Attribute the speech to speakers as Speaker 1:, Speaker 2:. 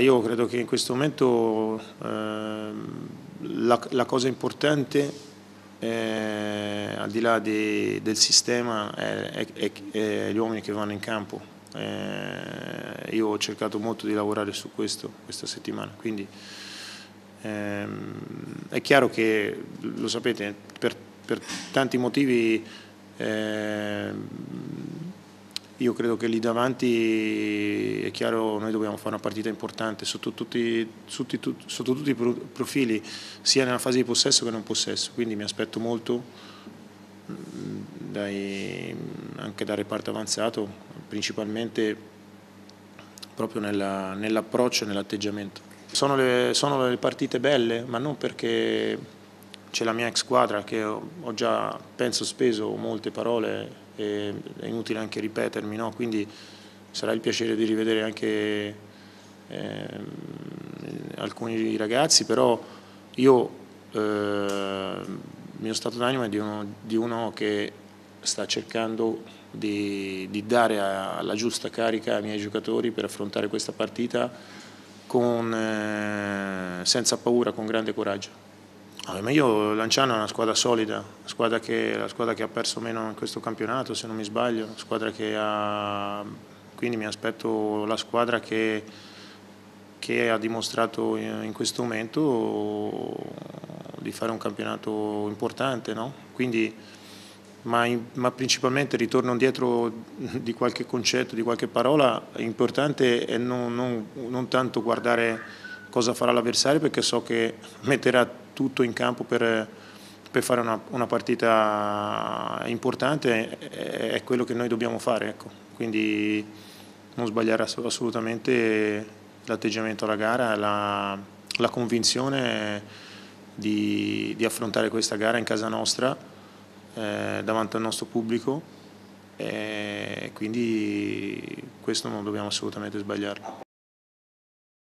Speaker 1: Io credo che in questo momento eh, la, la, cosa importante, eh, al di là di, del sistema, è, è, è, gli uomini che vanno in campo. Eh, io ho cercato molto di lavorare su questo questa settimana, quindi ehm, è chiaro che, lo sapete, per, per tanti motivi ehm, io credo che lì davanti è chiaro noi dobbiamo fare una partita importante sotto tutti, sotto, sotto tutti i profili, sia nella fase di possesso che non possesso, quindi mi aspetto molto mm, dai, anche dal reparto avanzato, principalmente proprio nell'approccio nell e nell'atteggiamento. Sono le, sono le partite belle, ma non perché c'è la mia ex squadra che ho già, penso, speso molte parole e è inutile anche ripetermi, no? quindi sarà il piacere di rivedere anche eh, alcuni ragazzi, però io eh, il mio stato d'animo è di uno, di uno, che sta cercando di, di dare la giusta carica ai miei giocatori per affrontare questa partita con, eh, senza paura, con grande coraggio. Ah, ma io Lanciano è una squadra solida, squadra che, la squadra che ha perso meno in questo campionato se non mi sbaglio, squadra che ha, quindi mi aspetto la squadra che, che ha dimostrato in questo momento di fare un campionato importante, no? quindi, ma, in, ma, principalmente ritorno indietro di qualche concetto, di qualche parola, importante è non, non, non tanto guardare cosa farà l'avversario perché so che metterà tutto in campo per, per fare una, una, partita importante è, quello che noi dobbiamo fare. Ecco. Quindi non sbagliare assolutamente l'atteggiamento alla gara, la, la convinzione di, di, affrontare questa gara in casa nostra eh, davanti al nostro pubblico e quindi questo non dobbiamo assolutamente sbagliarlo.